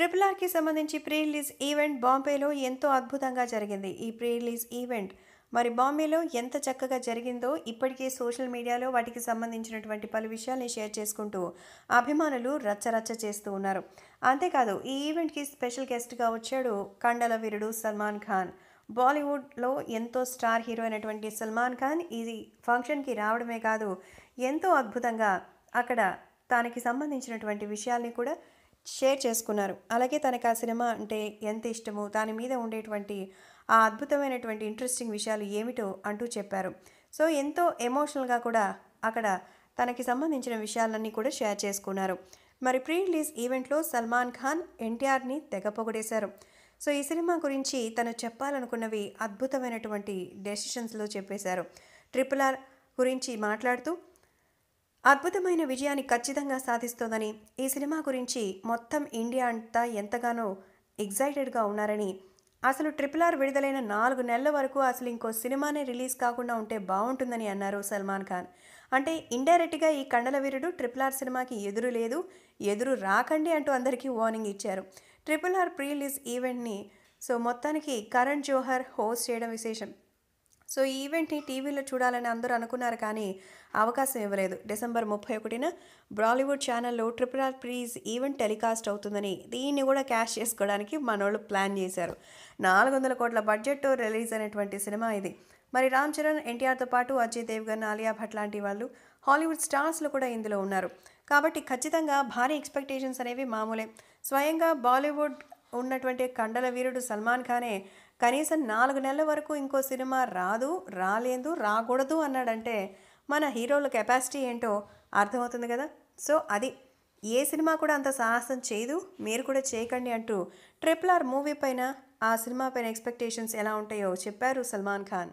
Triple ఆర్కి సంబంధించి pre release event బాంబేలో ఎంతో అద్భుతంగా జరిగింది. ఈ ప్రీ రిలీజ్ ఈవెంట్ మరి బాంబేలో ఎంత చక్కగా జరిగిందో ఇప్పటికే సోషల్ మీడియాలో వాటికి సంబంధించినటువంటి పలు విషయాల్ని షేర్ చేసుకుంటూ అభిమానులు రచ్చరచ్చ చేస్తూ ఉన్నారు. అంతేకాదు ఈ ఈవెంట్కి స్పెషల్ గెస్ట్గా వచ్చాడు కండల వీరుడు సల్మాన్ ఖాన్. బాలీవుడ్లో ఎంతో స్టార్ హీరో అయినటువంటి సల్మాన్ ఖాన్ ఇది ఫంక్షన్కి రావడమే కాదు ఎంతో అద్భుతంగా అక్కడ తనకి సంబంధించినటువంటి విషయాల్ని కూడా షేర్ చేసుకున్నారు. అలాగే తనకు ఆ సినిమా అంటే ఎంత ఇష్టమో దాని మీద ఉండేటువంటి ఆ అద్భుతమైనటువంటి ఇంట్రెస్టింగ్ విషయాలు ఏమిటో అంటూ చెప్పారు. సో ఎంతో ఎమోషనల్గా కూడా అక్కడ తనకి సంబంధించిన విషయాలన్నీ కూడా షేర్ చేసుకున్నారు. మరి ప్రీ రిలీజ్ ఈవెంట్లో సల్మాన్ ఖాన్ ఎన్టీఆర్ని తెగ సో ఈ సినిమా గురించి తను చెప్పాలనుకున్నవి అద్భుతమైనటువంటి డెసిషన్స్లో చెప్పేశారు. ట్రిపుల్ ఆర్ గురించి మాట్లాడుతూ అద్భుతమైన విజయాన్ని ఖచ్చితంగా సాధిస్తోందని ఈ సినిమా గురించి మొత్తం ఇండియా అంతా ఎంతగానో ఎగ్జైటెడ్గా ఉన్నారని అసలు ట్రిపుల్ ఆర్ విడుదలైన నాలుగు నెలల వరకు అసలు ఇంకో సినిమానే రిలీజ్ కాకుండా ఉంటే బాగుంటుందని అన్నారు సల్మాన్ ఖాన్. అంటే ఇండైరెక్ట్గా ఈ కండల వీరుడు ట్రిపుల్ ఆర్ సినిమాకి ఎదురు లేదు ఎదురు రాకండి అంటూ అందరికీ వార్నింగ్ ఇచ్చారు. ట్రిపుల్ ఆర్ ప్రీ రిలీజ్ ఈవెంట్ని సో మొత్తానికి కరణ్ జోహర్ హోస్ట్ చేయడం విశేషం. సో ఈ ఈవెంట్ని టీవీలో చూడాలని అందరూ అనుకున్నారు కానీ అవకాశం ఇవ్వలేదు. డిసెంబర్ ముప్పై ఒకటిన బాలీవుడ్ ఛానల్లో ట్రిపుల్ ఆర్ ప్రీజ్ ఈవెంట్ టెలికాస్ట్ అవుతుందని దీన్ని కూడా క్యాష్ చేసుకోవడానికి మనోళ్ళు ప్లాన్ చేశారు. నాలుగు వందల కోట్ల బడ్జెట్ రిలీజ్ అయినటువంటి సినిమా ఇది. మరి రామ్ చరణ్ ఎన్టీఆర్తో పాటు అజయ్ దేవ్గన్ ఆలియా భట్ లాంటి వాళ్ళు హాలీవుడ్ స్టార్స్లు కూడా ఇందులో ఉన్నారు. కాబట్టి ఖచ్చితంగా భారీ ఎక్స్పెక్టేషన్స్ అనేవి మామూలే. స్వయంగా బాలీవుడ్ ఉన్నటువంటి కండల వీరుడు సల్మాన్ ఖానే కనీసం నాలుగు నెలల వరకు ఇంకో సినిమా రాదు రాలేదు రాకూడదు అన్నాడంటే మన హీరోల కెపాసిటీ ఏంటో అర్థమవుతుంది కదా. సో అది ఏ సినిమా కూడా అంత సాహసం చేయదు మీరు కూడా చేయకండి అంటూ ట్రిపుల్ ఆర్ మూవీ పైన ఆ సినిమా పైన ఎక్స్పెక్టేషన్స్ ఎలా ఉంటాయో చెప్పారు సల్మాన్ ఖాన్.